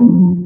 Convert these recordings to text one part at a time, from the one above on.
Mm-hmm.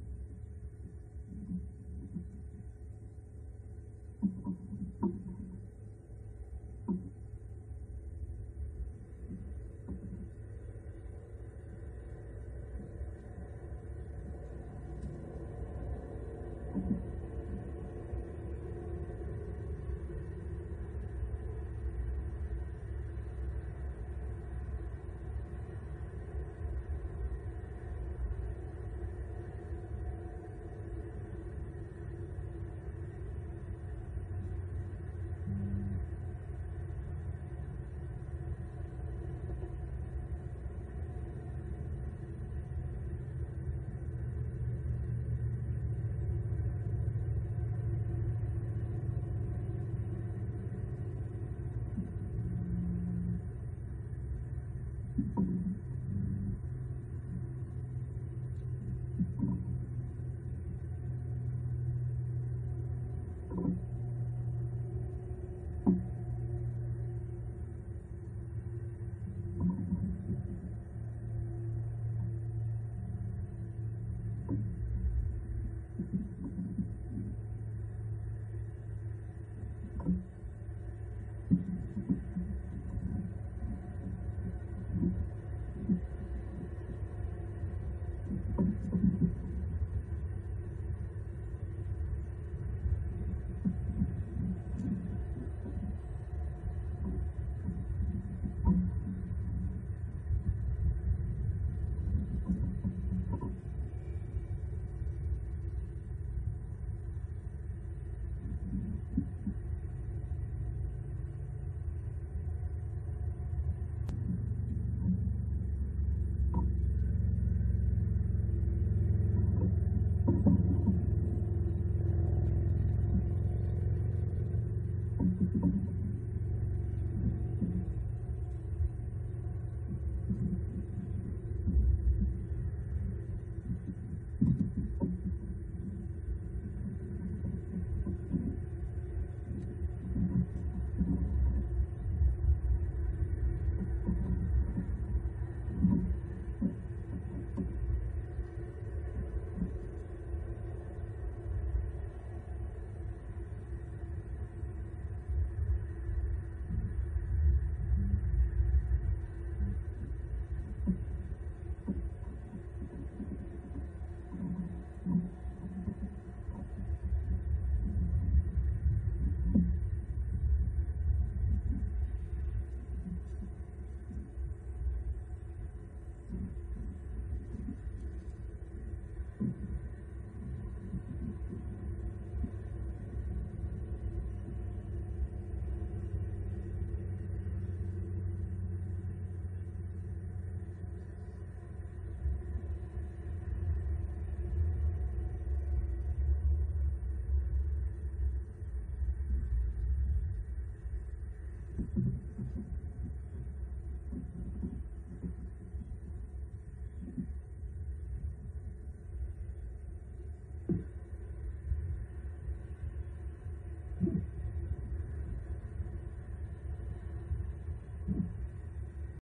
フフフ。